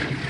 you